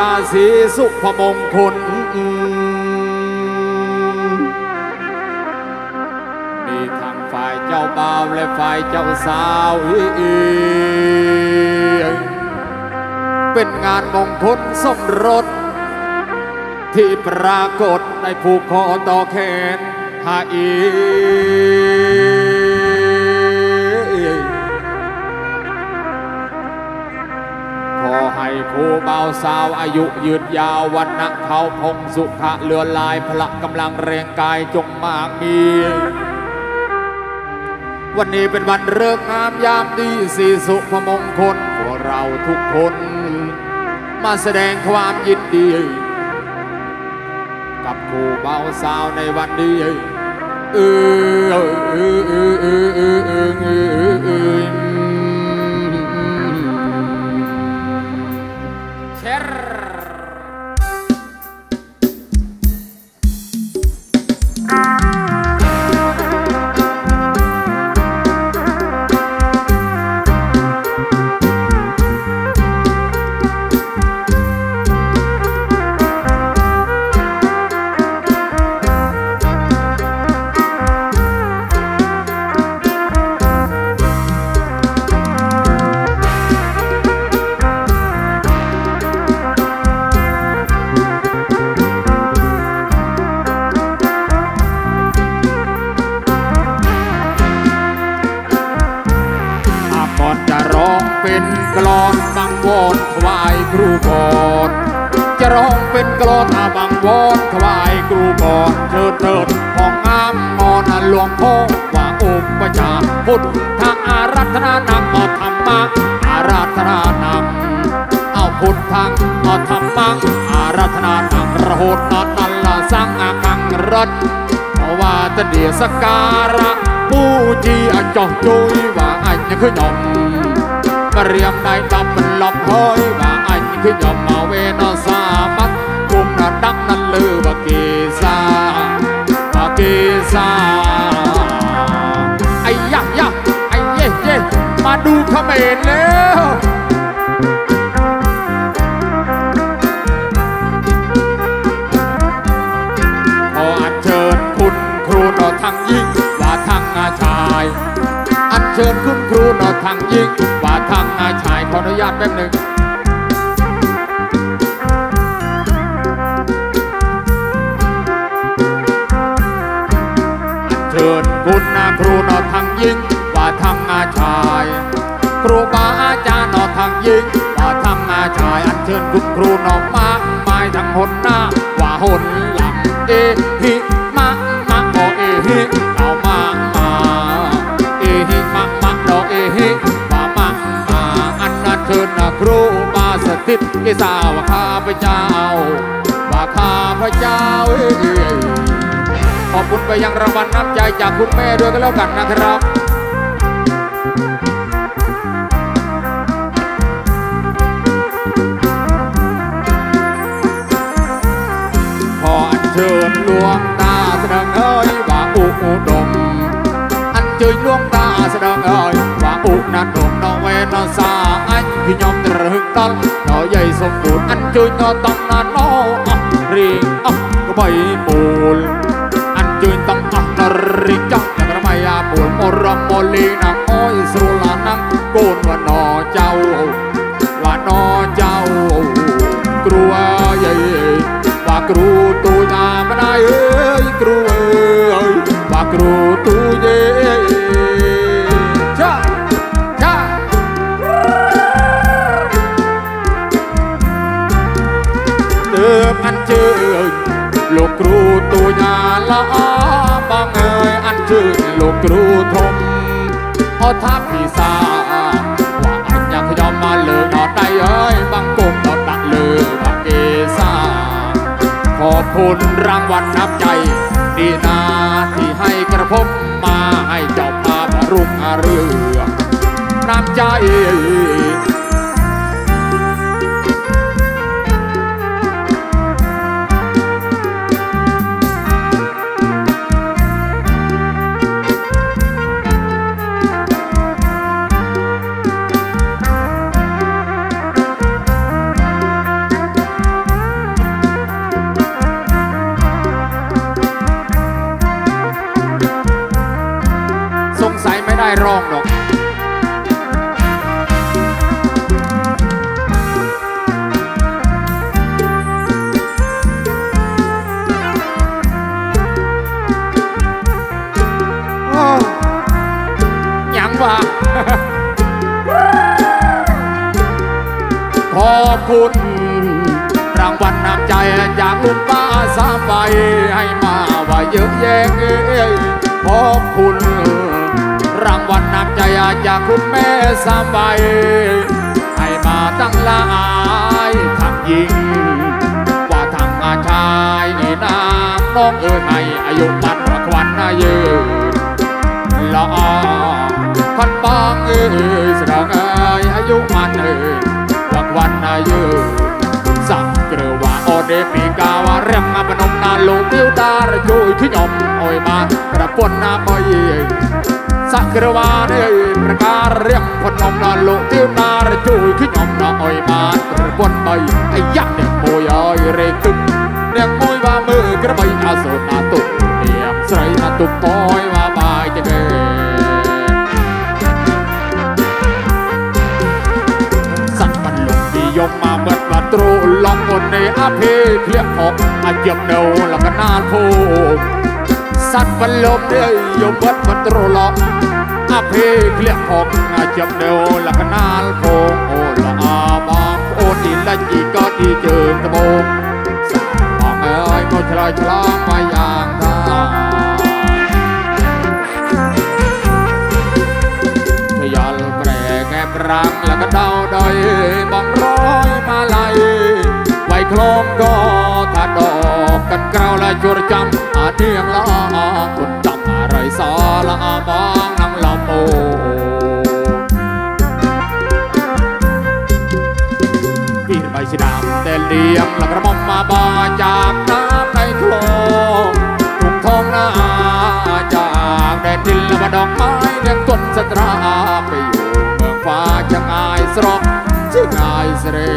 ราศีสุภมงคลมีทั้งฝ่ายเจ้าบ่าวและฝ่ายเจ้าสาวเป็นงานมงคลสมรส ที่ปรากฏในผูกคอต่อแขนหาอี ให้คู่บ่าสาวอายุยืนยาววันนะเขาพงสุขะเลือลายพละกำลังแรงกายจงมากมี วันนี้เป็นวันเริกงามยามดีสีสุภมงคลพวกเราทุกคน มาแสดงความยินดี กับคู่บ่าสาวในวันนี้เออ เป็นกลอนบังวอนถวายครูก่อนจะร้องเป็นกลอนอาบังวอนถวายครูก่อนเถิดเถิดของงามงอนหลวงพ่อว่าอุปจาพุทธอารัธนานำเอาธรรมะอาราธนานำเอาพุทธังเอาธรรมังอาราธนานังระโหดนอตัลละสังอากังรัตเพราะว่าจะเดียสการะปูจีอจองจุยว่าอันยังคือยอมมาเรียมได้ตับมันหลอกห้อยว่าอันยังคือยม Mariam này ta mình lọc hối Và anh khi nhỏ màu về nó xa mắt Cũng là đắc năn lư và kỳ xa Và kỳ xa Ây da da Ây dê dê Mà đu khá mệt nếu ครูนอทั้งหญิงว่าทั้งชาย อันเชิญคุณ ทางยิ่งว่าทางอาชายขออนุญาตแป๊บหนึ่งเชิญคุณนาครูนอทางยิ่งว่าทางอาชาย ครูบาอาจารย์นอทางยิ่งว่าทางอาชาย อัญเชิญคุณครูนอมากมายทั้งหนหน้าว่าหนหลังเอฮิ มาสถิตกิสาวาข้าพเจ้าว่าข้าพเจ้าเอ้ยขอบคุณไปยังรางวัลน้ำใจจากคุณแม่ด้วยกันแล้วกันนะครับขออัญเชิญหลวงตาแสดงเอ้ยว่าอุอุดมอัญเชิญหลวงตาแสดงเอ้ยว่าอุนนันพี่ยอมนนอใหญ่สมบูรณ์อัญเชิญนอต้องนา ខ្ញុំត្រូវដល់ដល់យាយសំបូរអញ្ជើញដល់តំណានអអស់រៀងអស់ក្បៃពូលអញ្ជើញតំអស់នរីចង់ក្រមៃអាពូលមរមលីណាអយស្រួលឡាណាំកូនវណ្ណចៅឡាណចៅគ្រូអាយាយបាគ្រូទូចអាម្ដាយអើយគ្រូអើយបាគ្រូទូ ลูกครูตูยาละอาบังเอ้ยอันเชิญลูกครูทมพอทับพี่สาว่าอันอยากยอมมาเลิกนอดได้เอ้ยบังกุมนอดตักเลือว่าเกษาขอบคุณรางวัลน้ำใจ ดีนาที่ให้กระผมมาให้เจ้าภาพรุ่งเรืองน้ำใจ หยังวะขอบคุณ รางวัลน้ำใจจากลุงป้าสามใบให้มาว่าเยอะแยะเอ้ยขอบคุณ รางวัลน้ำใจจากคุณแม่สามใบให้มาตั้งหลายทางยิง ว่าทางอาชายนี่นางน้องเอ๋ยให้อายุมันรักวันนายืนละออคันบางเอ้ยสดางเอ้ยอายุมันเอ้ยวักวันอายุสักเกลือว่าโอเดปีกาวาเรียงมาพนมนาลูกเดียวดาระจุ ខាត់បងអើយស្រាងអាយអាយុបានអើយវត្តវត្តណាយើសាក់ក្រវ៉ាអូដេពីកាវ៉ារាំអាបនំណាលោកទៀវតារជួយខ្ញុំអើយបានប្រពន្ធណាបើយីសាក់ក្រវ៉ានេះប្រការរាំបនំណាលោកទៀវតារជួយខ្ញុំណាអើយបានប្រពន្ធបីអាយ៉ាក់នេះមួយអើយរេទឹកអ្នកមួយវ៉ាមើលក្របីអាសូនណាទុកនាមស្រីណាទុកអើយ អភិភ្លៀកអបអាយឹមនៅលកណាលភូមិសត្វបលំនេះយកវត្តមិនត្រឡប់អភិភ្លៀកអបអាយឹមនៅលកណាលភូមិអូលអបងប្អូនទីលិចទីកតទីជើងត្បូងបងអើយមកឆ្លើយឆ្លងមកយ៉ាងថាយល់ប្រែកែប្រាំងលកដោដោយបង ធ្លាប់ក៏ថាដកកាត់ក្រោលជួរចាំអាទៀងល្អគុណចំអរិយសល្អបងនឹងលំអូពីបៃស្ដាមតែលៀងលក្រមុំមកបងអាចារ្យតាមដៃធ្លាប់គុំធំណាអាចារ្យដែលទីលបដងម៉ៃនឹងទុនសត្រាពីយូរមើលផ្កាចង្អាយស្រកចង្អាយស្រី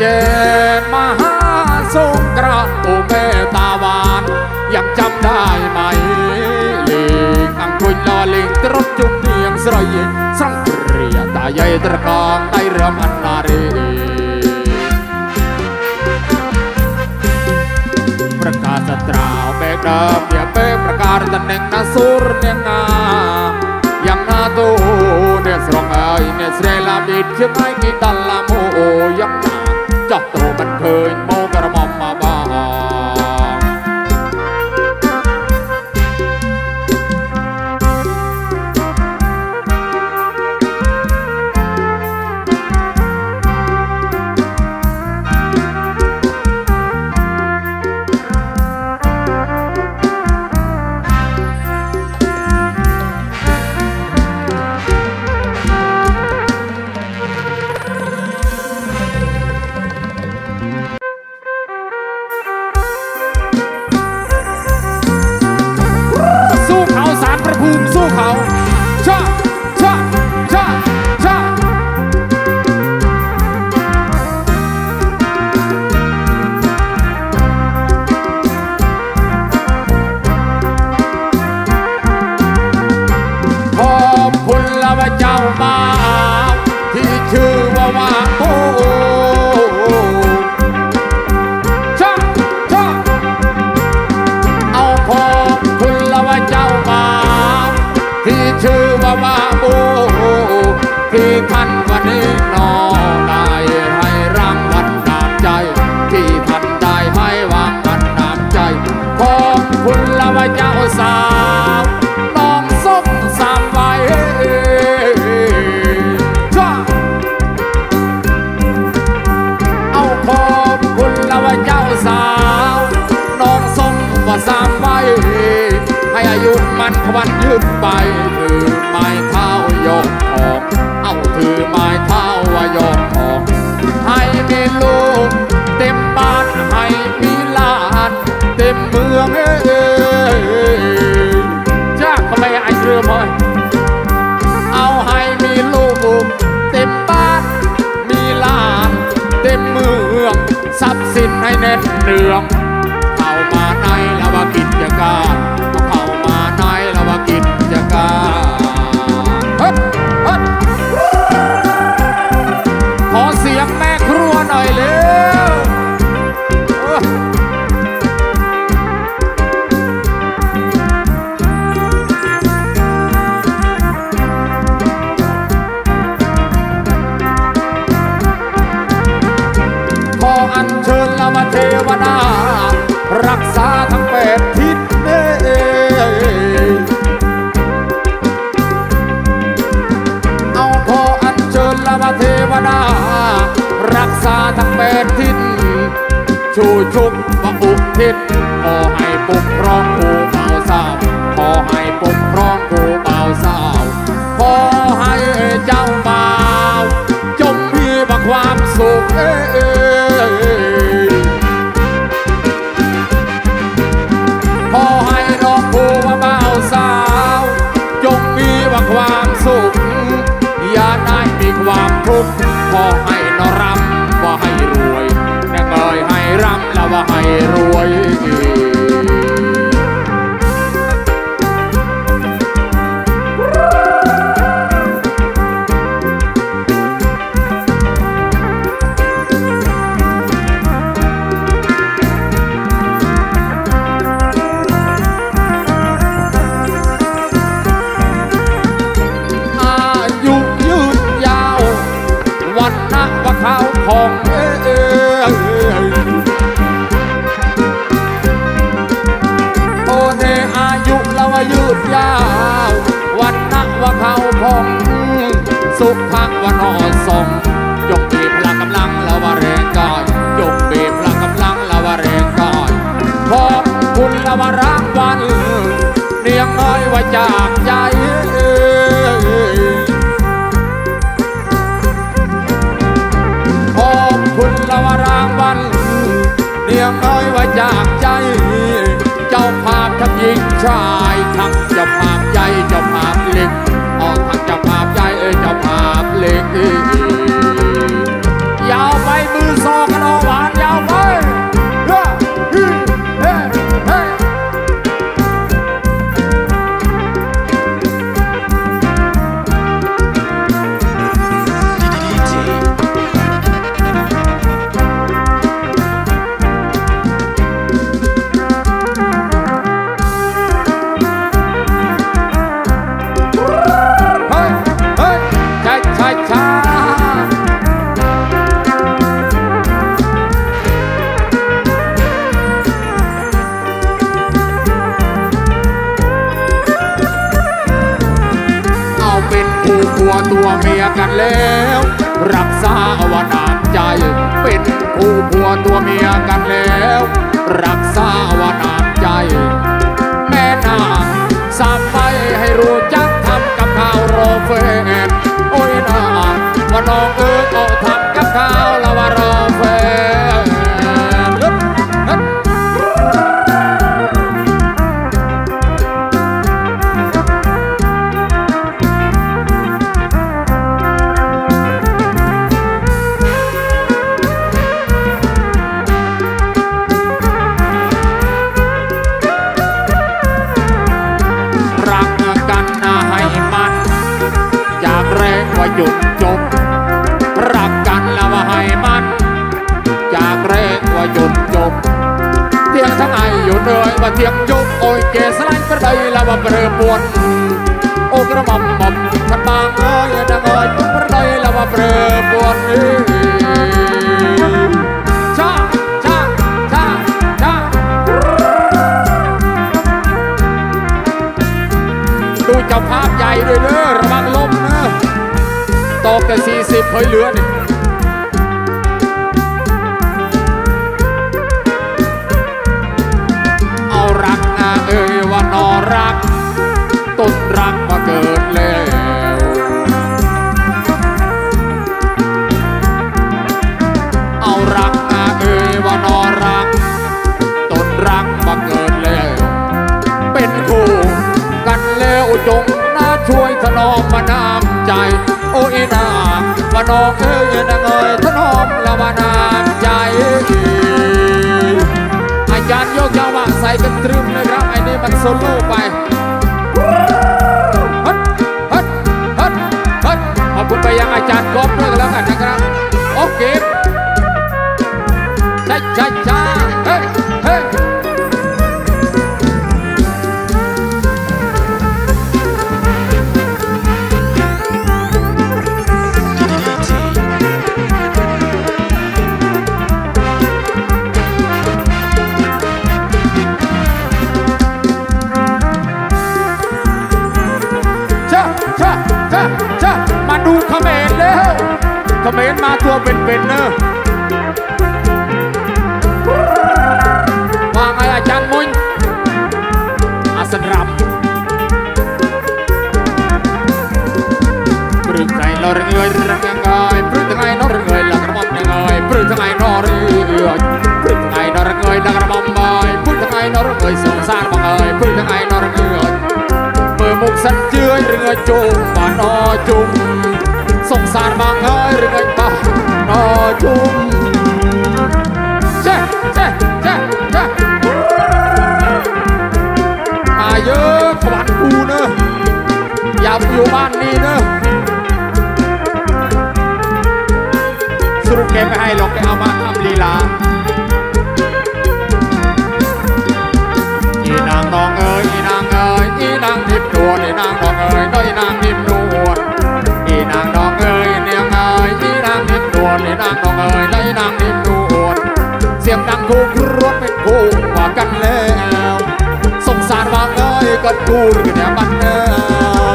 เธอเจนมหาสงกรานต์โอเมตาวานยังจำได้ไหมลิงอังคุยลอลิงตรบจุงเนียงสรอยสังเรียตาใหญ่ตระกองไตเรือมันนาเรประกาศสตราวเบกเดิมเดียเบกประกาศตำแหน่งนาสุรเนียงา ចោះទៅមិនឃើញមុខ ให้อายุมันพวันยืนไปถือไม้เท้ายกอองเอาถือไม้เท้าวายกอองให้มีลูกเต็มบ้านให้มีลานเต็มเมืองเอ้เจ้าทำไมไอ้เรือมอยเอาให้มีลูกเต็มบ้านมีลานเต็มเมืองทรัพย์สินให้แน่นเนือง กข์ขอให้นรำว่าให้รวยนางเอยให้รำแล้วว่าให้รวย ชายทั้งเจ้าภาพใหญ่เจ้าภาพเล็กออกทั้งเจ้าภาพใหญ่เอ้ยเจ้าภาพเล็ก ตัวเมียกันแล้ว รักษาอวาน แรงว่าหยุดจบเที่ยงทั้งไออยู่เหนื่อยว่าเที่ยงยุบโอ้ยเกสไลน์กระไดแล้วว่าเปรือปวนโอ้กระหม่อมหม่อมฉันบางเอ้ยนางเอ้ยกระไดแล้วว่าเปรือปวนเอ้ยชาชาชาชาดูเจ้าภาพใหญ่ด้วยเด้อระวังลมนะตอกแต่สี่สิบเฮ้ยเหลือนี่ นอรัก ต้นรักมาเกิดแล้วเอารักนาเอ่ยว่านอรัก ต้นรักมาเกิดแล้ว เป็นคู่กันแล้วจงน่าช่วยถนอมมาน้ำใจ โอ้ยนามาน้องเอ้ยนางเอ้ยถนอมละมาน้ำใจ การโยกยาวะใส่กันตรึมนะครับไอ้นี่มันโซโล่ไปฮัดฮัดฮัดฮัดขอบคุณไปยังอาจารย์ก๊อฟด้วยกันแล้วกันนะครับ โอเคใช่ใช่ใช่เฮ้เฮ้ ជុំបានណជុំសង្សារមកហើយរឿងអីបោះណជុំ គោគ្រាប់មិនគោបាកាន់លែសង្សារបងអើយគាត់គូរគ្នាបាត់អើ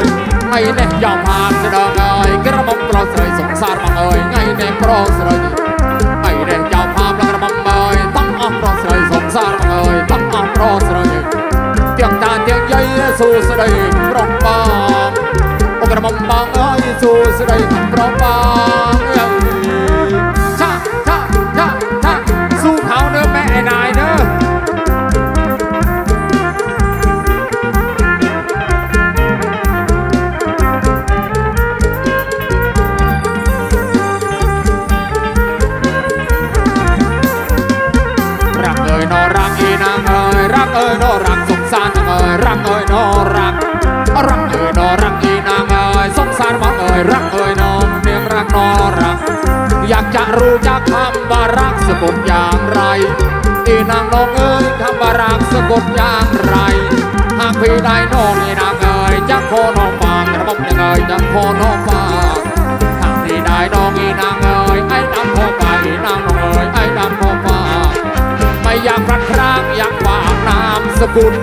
យថ្ងៃនេះយ៉ាងហានស្ដងអើយក្រមុំប្រុសស្រីសង្សារបងអើយថ្ងៃនេះប្រុសស្រីថ្ងៃនេះយ៉ាងហានក្រមុំអើយតាំងអស់ប្រុសស្រីសង្សារបងអើយតាំងអស់ប្រុសស្រីទាំងតាទាំងយាយសួស្ដីប្រុសបងអូក្រមុំបងអើយសួស្ដីប្រុសបង รักสะกดอย่างไรอีนางน้องเอ่ยคำว่ารักสะกดอย่างไรหากพี่ได้น้องอีนางเอ่ยจะขอน้องฝากกระบอกยังเอ่ยจะขอน้องฝากหากพี่ได้น้องอีนางเอ่ยไอ้ดำขอไปอีนางน้องเอ่ยไอ้ดำขอฝากไม่อยากพลัดพรากอยากฝากนามสกุล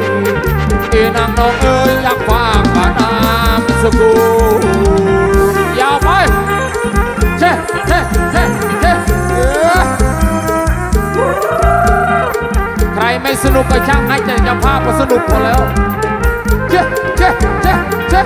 อีนางน้องเอ๋ยอยากฝากนามสกุล สนุกก็ช่างให้ใจจะภาพก็สนุกพอแล้วเช่เช่เช่เจ๊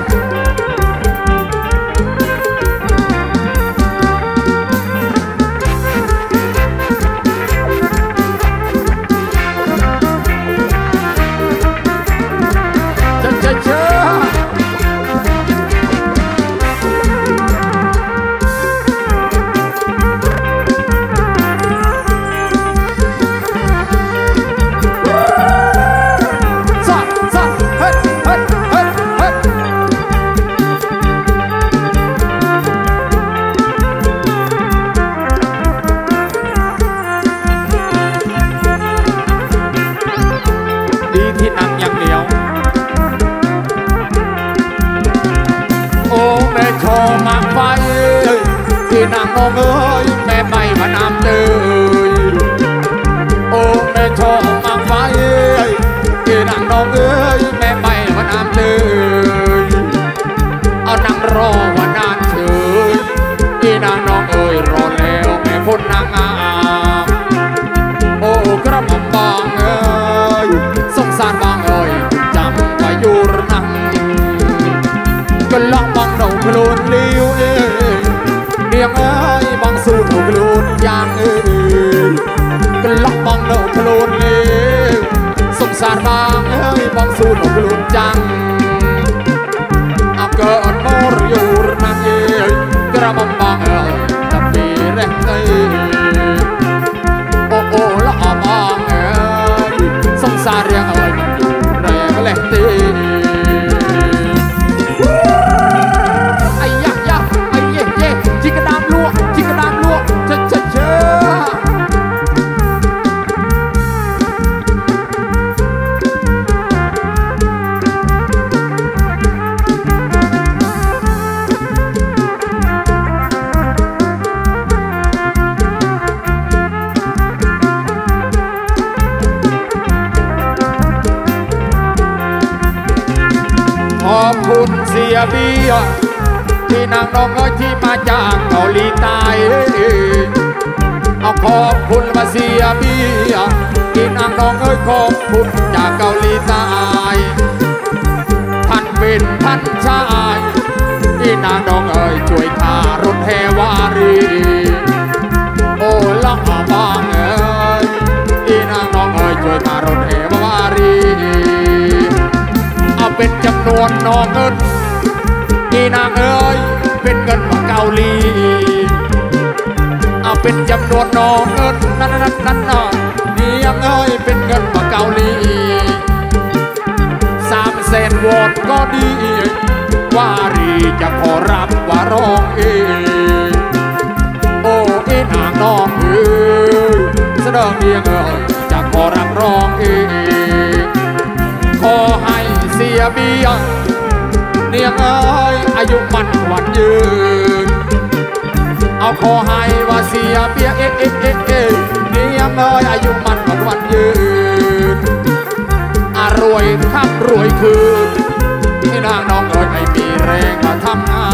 ารบางเฮ้ยมองสู่หนูพลูนจัง เสียเบียร์ที่นางน้องเอ้ยขอบคุณจากเกาหลีใต้ท่านเป็นท่านชายที่นางน้องเอ้ยช่วยทารถแหวารีโอ้ละบางเอ้ยที่นางน้องเอ้ยช่วยทารถแหวารีเอาเป็นจำนวนน้องเงินที่นางเอ้ยเป็นเงินของเกาหลี เป็นจำนวนน้องเงินนั้นนั้นนั้นน่ะนี่ยังเอ้ยเป็นเงินของเกาหลีสามแสนวอนก็ดี ว่ารีจะขอรับว่าร้องเองโอ้อีนางน้องเอ้ยแสดงเอียงเอ้ยจะขอรับร้องเองขอให้เสียเบียงเนียงเอ้ยอายุมันขวัญยืนาขอให้ว่าเสียเบียเอ๊ะเอ๊ะเอ๊ะเอ๊ะเนียงเอ้ยอายุมันขวัญยืนอรวยค่ำรวยคืนที่นางน้องเอ้ยไม่มีแรงมาทำงา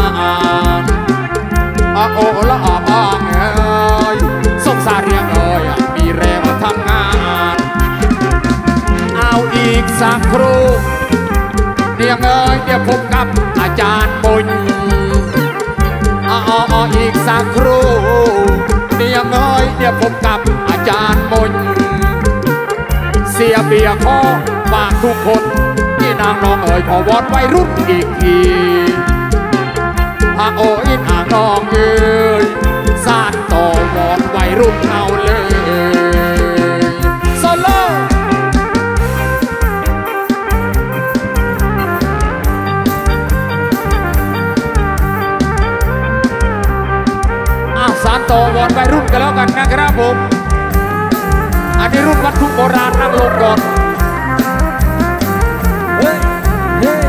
นอาโอละอาบางเอ้ยสงสารเรียงเอ้ยมีแรงมาทำงาน เอาอีกสักครู่เรียงเอ้ยเดี๋ยวพบกับอาจารย์บุญ ออีกสักครู่เรียง้อยเดี๋ยวพบกับอาจารย์มนเสียเบียข้อฝากทุกคนที่นางน้องเอ๋ยขอวอนไว้รุ่นอีกทีหากโอ้ยนางน้องเอ๋ยสานต่อวอนไว้รุ่นเอา โต่อวอนไปรุ่นกันแล้วกันนะครับผม อันนี้รุ่นวัตถุโบราณนั่งลงก่อนเฮ้ยเฮ้ย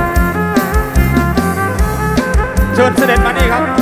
เชิญเสด็จมานี่ครับ